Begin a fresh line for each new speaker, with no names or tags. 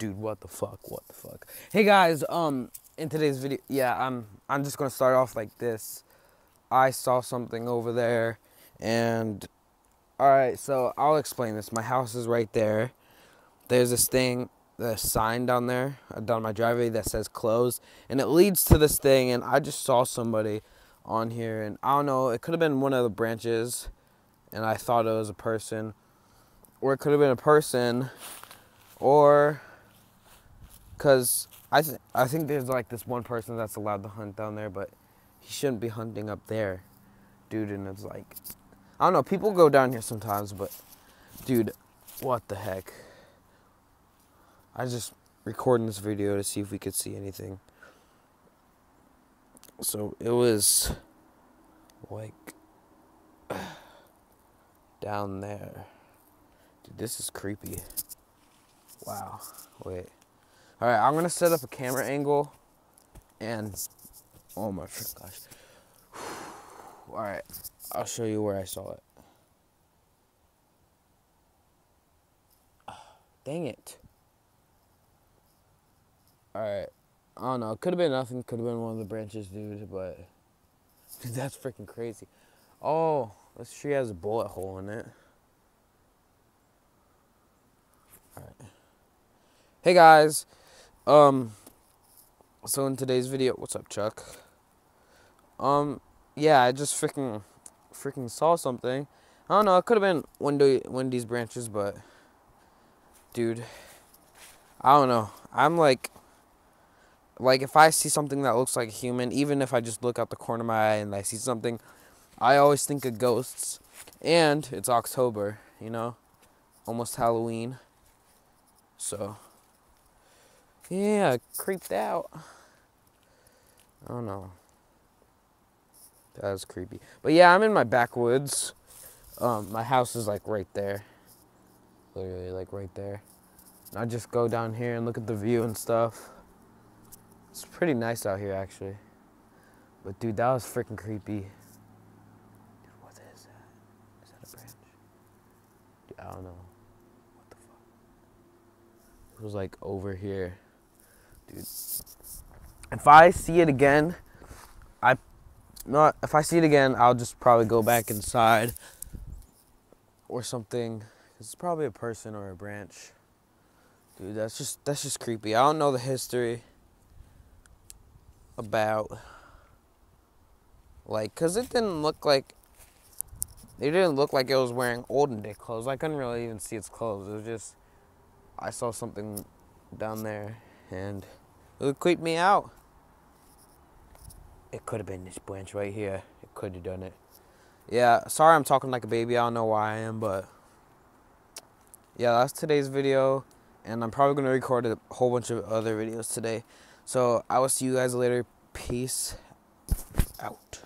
dude, what the fuck? What the fuck? Hey guys, um, in today's video, yeah, I'm I'm just gonna start off like this. I saw something over there, and all right, so I'll explain this. My house is right there. There's this thing, the sign down there uh, down my driveway that says closed, and it leads to this thing. And I just saw somebody on here, and I don't know. It could have been one of the branches, and I thought it was a person, or it could have been a person, or because I th- I think there's like this one person that's allowed to hunt down there, but he shouldn't be hunting up there, dude. And it's like, I don't know. People go down here sometimes, but dude, what the heck? I just recording this video to see if we could see anything. So it was like down there. Dude, this is creepy. Wow. Wait. All right, I'm gonna set up a camera angle, and oh my gosh. All right, I'll show you where I saw it. dang it. All right, I don't know. Could have been nothing. Could have been one of the branches, dude. But dude, that's freaking crazy. Oh, this tree has a bullet hole in it. All right. Hey guys. Um, so in today's video, what's up, Chuck? Um, yeah, I just freaking, freaking saw something. I don't know. It could have been Wendy, Wendy's branches, but, dude, I don't know. I'm like, like if I see something that looks like a human, even if I just look out the corner of my eye and I see something, I always think of ghosts. And it's October, you know, almost Halloween. So. Yeah, creeped out. I don't know. That was creepy. But yeah, I'm in my backwoods. Um, my house is like right there. Literally like right there. And I just go down here and look at the view and stuff. It's pretty nice out here actually. But dude, that was freaking creepy. Dude, what is that? Is that a branch? Dude, I don't know. What the fuck? It was like over here dude. If I see it again, I not if I see it again, I'll just probably go back inside or something. It's probably a person or a branch. Dude, that's just that's just creepy. I don't know the history about like cuz it didn't look like it didn't look like it was wearing olden day clothes. I couldn't really even see its clothes. It was just I saw something down there and it would creep me out. It could have been this branch right here. It could have done it. Yeah, sorry I'm talking like a baby. I don't know why I am, but yeah, that's today's video. And I'm probably going to record a whole bunch of other videos today. So I will see you guys later. Peace out.